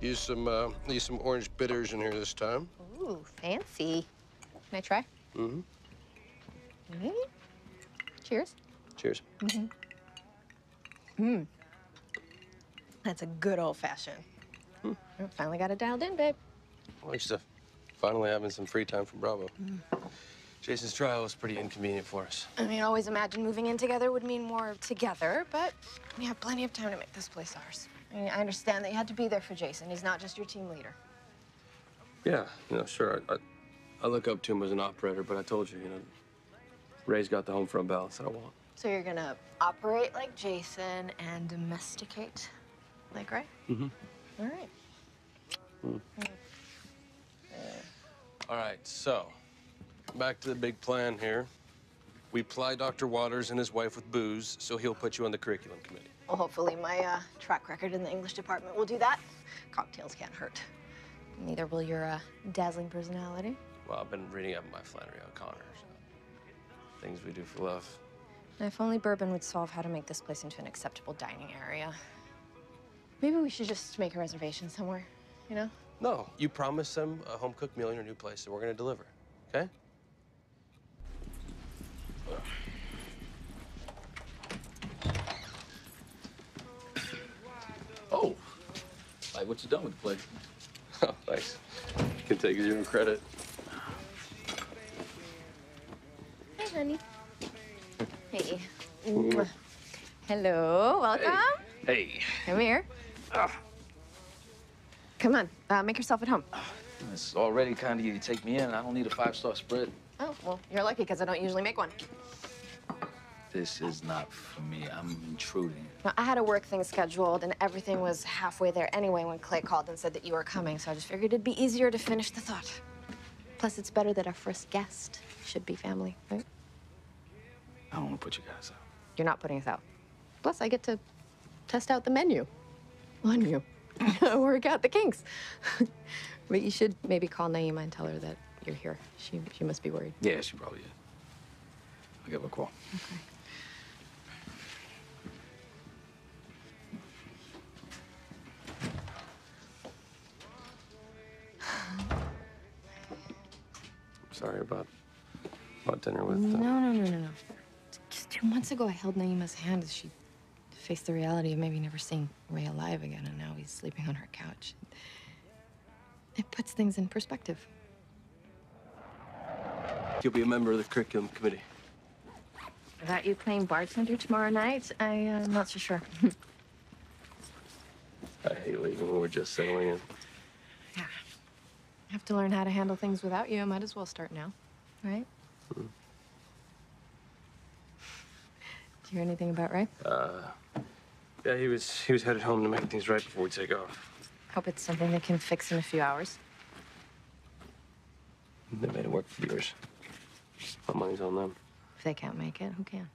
Use some uh, use some orange bitters in here this time. Ooh, fancy. Can I try? Mm-hmm. Mm. Cheers. Cheers. That's a good old fashioned. Finally got it dialed in, babe. Well, used to finally having some free time from Bravo. Jason's trial was pretty inconvenient for us. I mean, I always imagined moving in together would mean more together, but we have plenty of time to make this place ours. I mean, I understand that you had to be there for Jason. He's not just your team leader. Yeah, you know, sure. I, I, I look up to him as an operator, but I told you, you know, Ray's got the home front balance that I want. So you're gonna operate like Jason and domesticate like Ray? Mm-hmm. All right. All right, so back to the big plan here. We ply Dr. Waters and his wife with booze, so he'll put you on the curriculum committee. Well, hopefully my uh, track record in the English department will do that. Cocktails can't hurt. Neither will your uh, dazzling personality. Well, I've been reading up my Flannery O'Connor. So. Things we do for love. If only bourbon would solve how to make this place into an acceptable dining area. Maybe we should just make a reservation somewhere, you know? No, you promise them a home cooked meal in your new place that we're gonna deliver, okay? Oh, like what you done with the place? Oh, thanks. Can take zero credit. Hey, honey. Hey. Mwah. Hello, welcome. Hey, Come here. Come on, uh, make yourself at home. it's already kind of you to take me in. I don't need a five-star spread. Oh, well, you're lucky because I don't usually make one. This is not for me. I'm intruding. Now, I had a work thing scheduled, and everything was halfway there anyway when Clay called and said that you were coming, so I just figured it'd be easier to finish the thought. Plus, it's better that our first guest should be family, right? I don't want to put you guys out. You're not putting us out. Plus, I get to test out the menu on you, work out the kinks. but you should maybe call Naima and tell her that you're here. She, she must be worried. Yeah, she probably is. I'll give her a call. Sorry about about dinner with. No, Uh, no, no, no, no. Just two months ago, I held Naima's hand as she faced the reality of maybe never seeing Ray alive again, and now he's sleeping on her couch. It puts things in perspective. You'll be a member of the curriculum committee. About you playing bartender tomorrow night, I, am not so sure. I hate leaving when we're just settling in. Yeah. I have to learn how to handle things without you. I might as well start now, right? Do you hear anything about Ray? Uh, Yeah, he was he was headed home to make things right before we take off. Hope it's something they can fix in a few hours. They made it work for years. My money's on them. If they can't make it, who can?